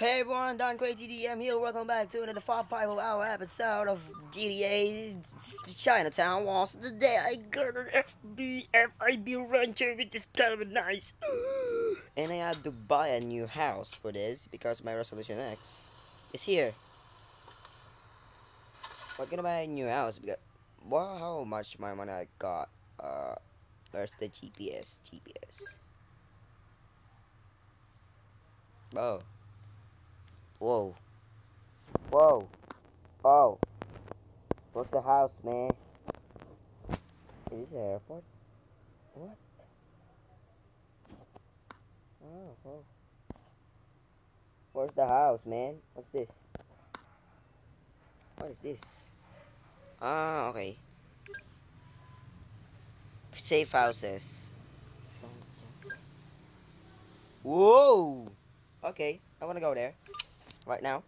Hey everyone, Don Quay GDM here. Welcome back to another 5 5 hour episode of GTA Chinatown Wars. Today I got an FB FIB Rancher, which is kind of nice. and I had to buy a new house for this because my Resolution X is here. What gonna buy a new house? Because wow, how much my money I got? Uh, where's the GPS? GPS. Oh. Whoa. Whoa. Oh. Where's the house, man? Is this an airport? What? Oh, oh. Where's the house, man? What's this? What is this? Ah, okay. Safe houses. Whoa! Okay, I wanna go there right now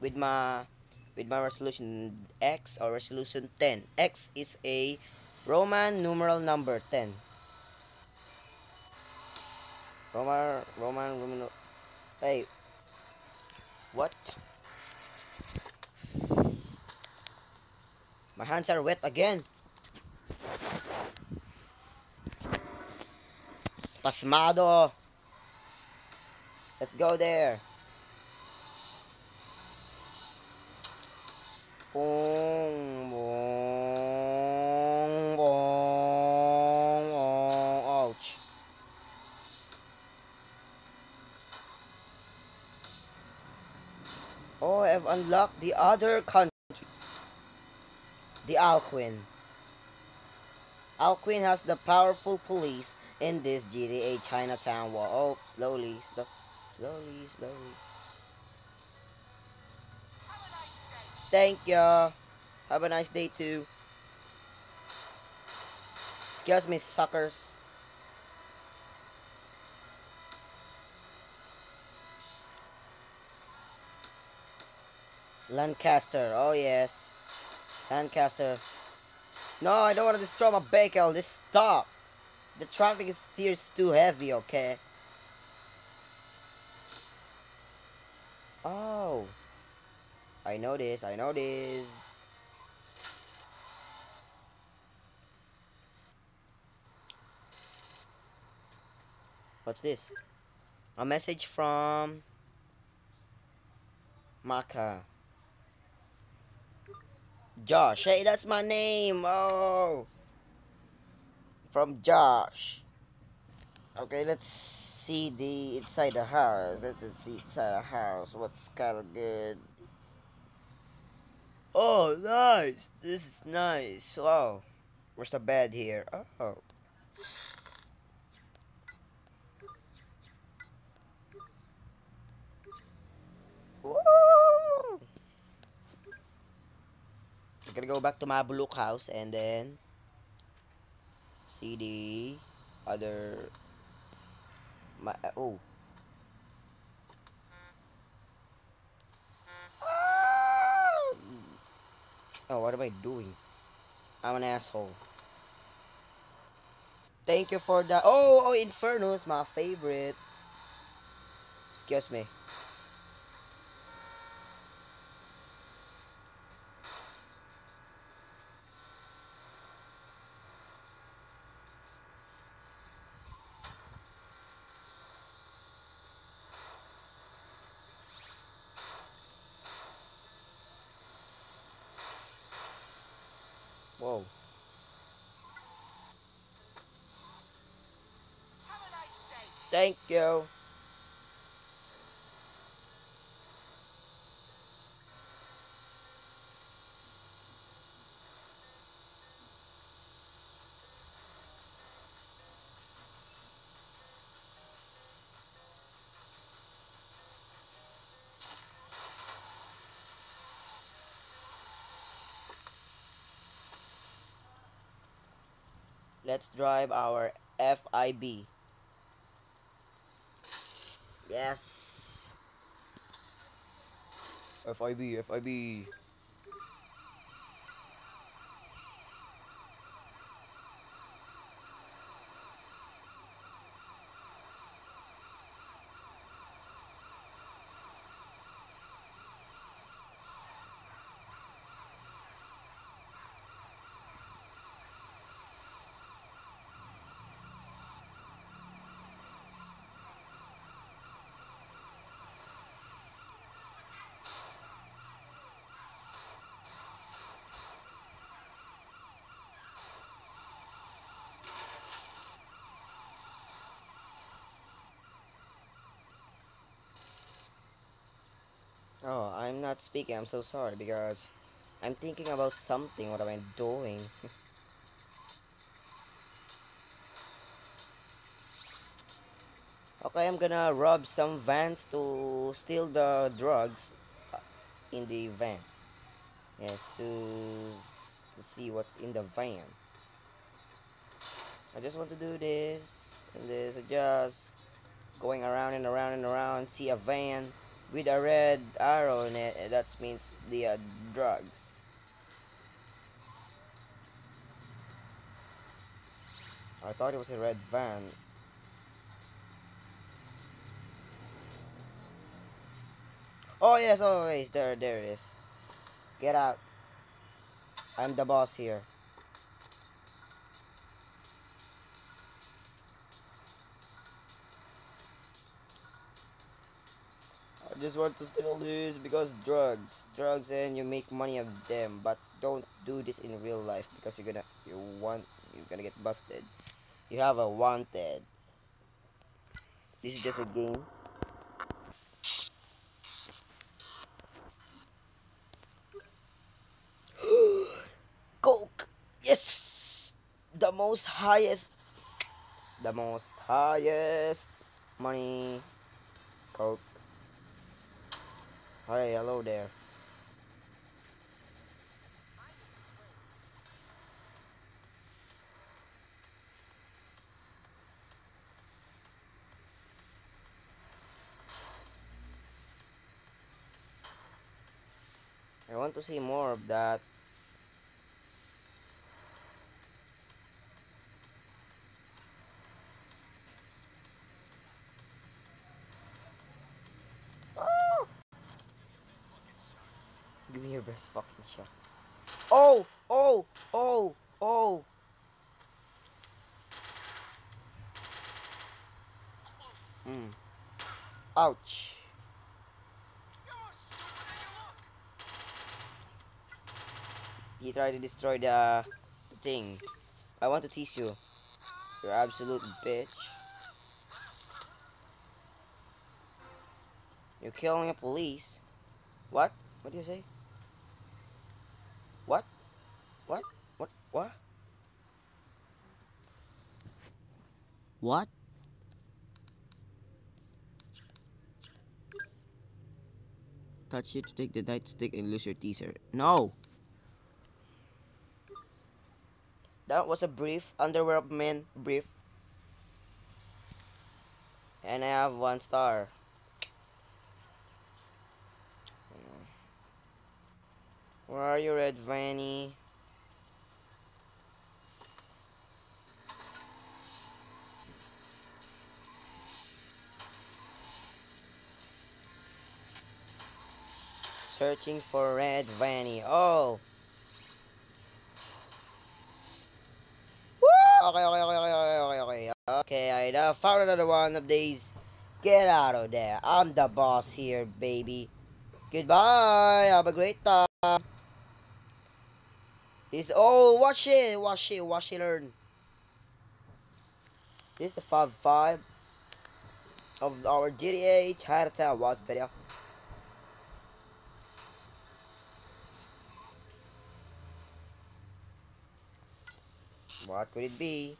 with my with my resolution X or resolution 10. X is a Roman numeral number 10. Roman Roman Roman Hey. What? My hands are wet again. Pasmado. Let's go there. Boom, boom, boom, boom. Ouch. Oh, I've unlocked the other country. The Alcuin. Alcuin has the powerful police in this GTA Chinatown wall. Oh, slowly, slow, slowly, slowly. Thank y'all. Have a nice day too. Excuse me, suckers. Lancaster. Oh yes. Lancaster. No, I don't want to destroy my vehicle. Just stop. The traffic is here is too heavy, okay? Oh. I know this, I know this. What's this? A message from Maka. Josh. Hey, that's my name. Oh. From Josh. Okay, let's see the inside the house. Let's see inside the house. What's kind of good. Oh, nice. This is nice. Wow. Where's the bed here? Oh. Woo! I'm gonna go back to my Mabuluk house and then see the other my oh Oh, what am I doing? I'm an asshole. Thank you for that. Oh, oh, Inferno's my favorite. Excuse me. Whoa. Thank you. Let's drive our FIB. Yes. FIB, FIB. Oh, I'm not speaking. I'm so sorry because I'm thinking about something. What am I doing? okay, I'm gonna rob some vans to steal the drugs uh, in the van. Yes, to to see what's in the van. I just want to do this and this. I just going around and around and around. See a van with a red arrow in it. That means the uh, drugs. I thought it was a red van. Oh yes, always oh, there, there it is. Get out. I'm the boss here. Just want to steal this because drugs, drugs, and you make money of them. But don't do this in real life because you're gonna, you want, you're gonna get busted. You have a wanted. This is just a game. Coke! Yes! The most highest. The most highest money. Coke. Hey, hello there. I want to see more of that. Your best fucking shot. Oh! Oh! Oh! Oh! Hmm. Ouch. he tried to destroy the, the thing. I want to tease you. You're absolute bitch. You're killing a police. What? What do you say? What? What? What? What? What? Touch it to take the nightstick and lose your teaser. No! That was a brief underwear man brief. And I have one star. Where are you, Red Vanny? Searching for Red Vanny. Oh! okay, okay, okay, okay, okay, okay, okay. I uh, found another one of these. Get out of there. I'm the boss here, baby. Goodbye. Have a great time. Is oh, watch it, watch it, watch it, learn. This is the 5 5 of our GTA Chinatown watch video. What could it be?